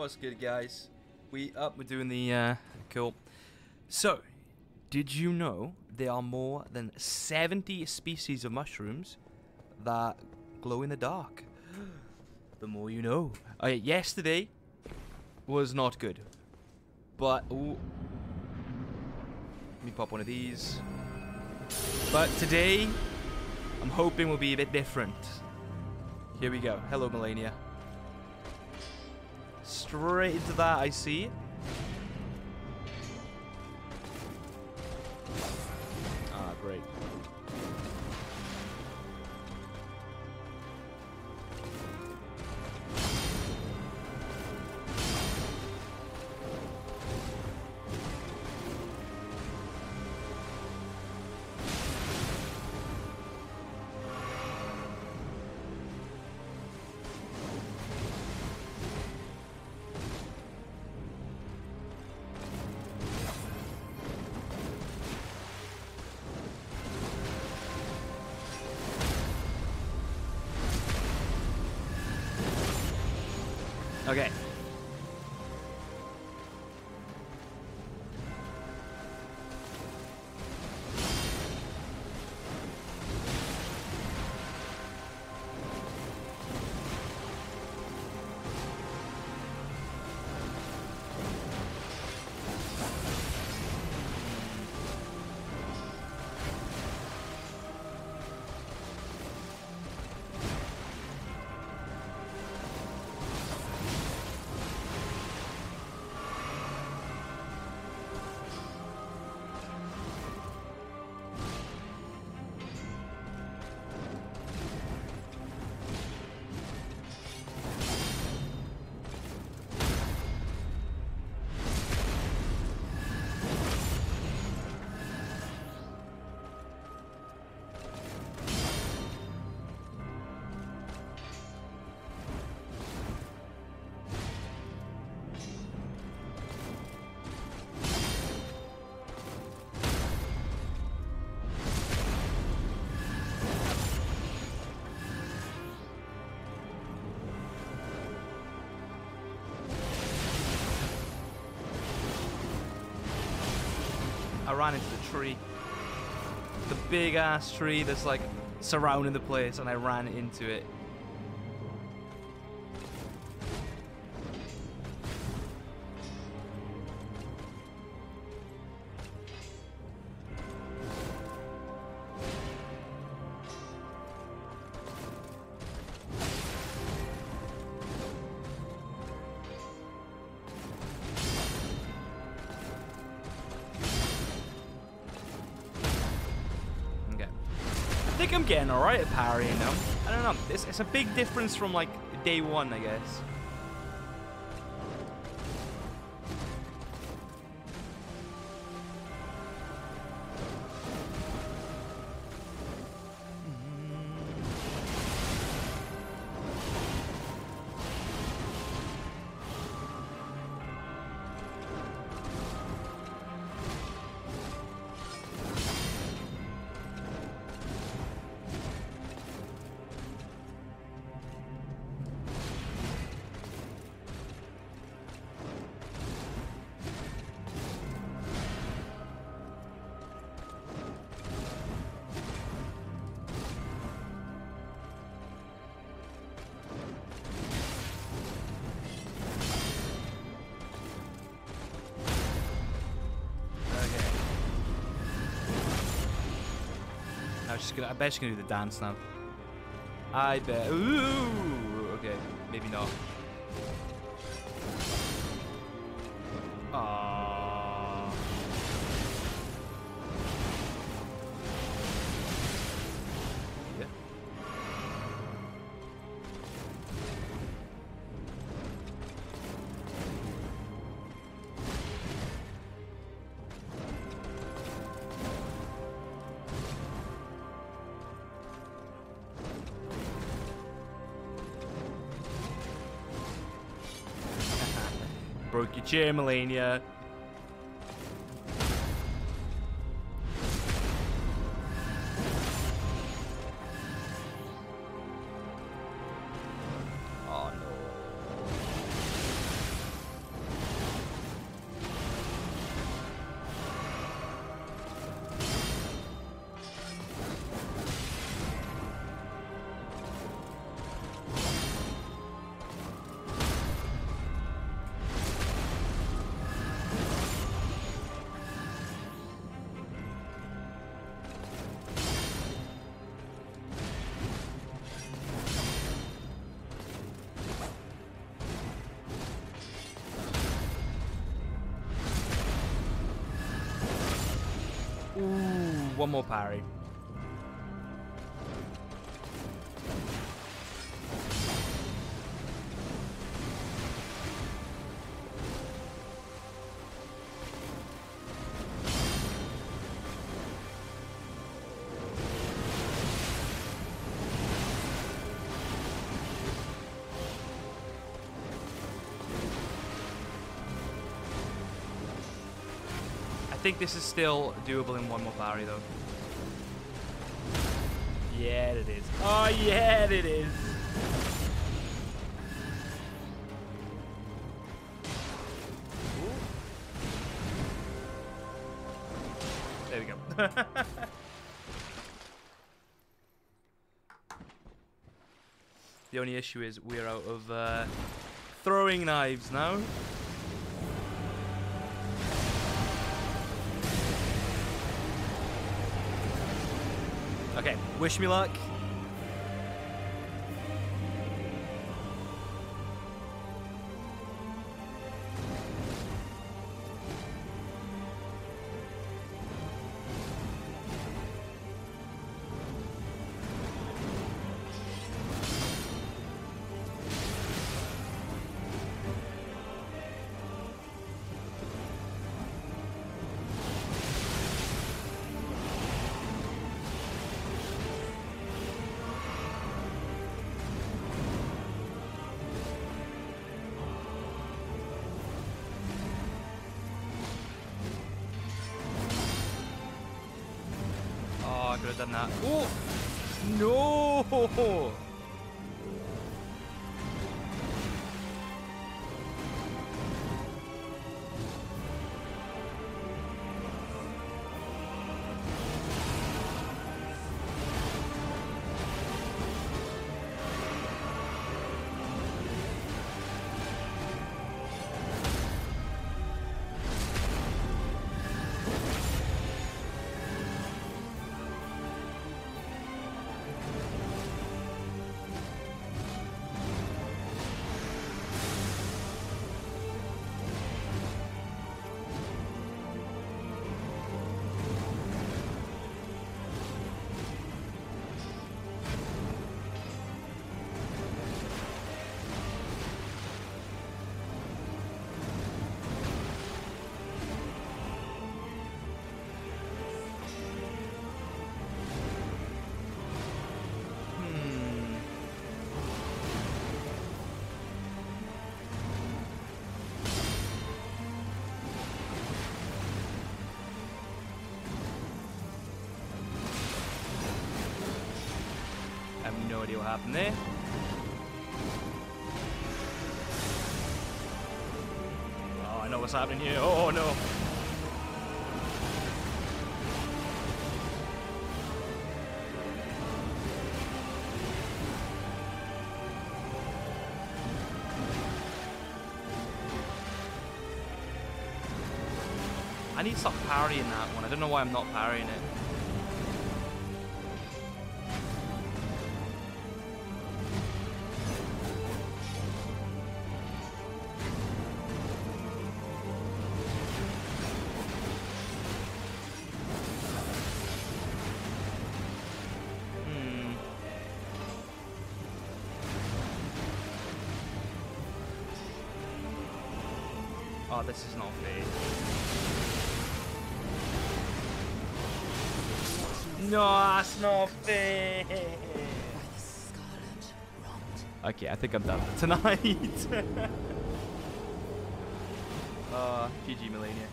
What's good, guys? We up. We're doing the uh, cool. So, did you know there are more than 70 species of mushrooms that glow in the dark? the more you know. Uh, yesterday was not good, but ooh, let me pop one of these. But today, I'm hoping will be a bit different. Here we go. Hello, Malenia. Straight into that, I see. Ah, great. Okay. I ran into the tree. The big ass tree that's like surrounding the place, and I ran into it. Think I'm getting alright at parrying now. I don't know. It's, it's a big difference from like day one, I guess. Gonna. I bet she's gonna do the dance now. I bet. Ooh. Okay. Maybe not. Broke your chair, Malenia. Ooh, one more parry. Think this is still doable in one more parry, though. Yeah, it is. Oh, yeah, it is. There we go. the only issue is we're out of uh, throwing knives now. Okay, wish me luck. Could have done that. Oh! No! No idea what happened there. Oh, I know what's happening here. Oh, oh, no. I need to stop parrying that one. I don't know why I'm not parrying it. Oh, this is not fair. No, that's not fair. Okay, I think I'm done for tonight. uh, GG Malenia.